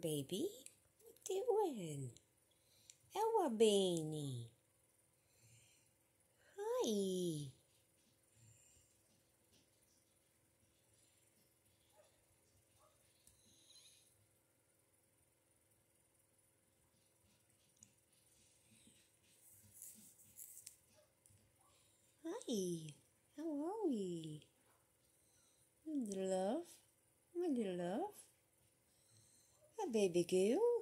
baby. What doing? Ella Beanie. Hi. Hi. How are we? My love. My love. Baby girl.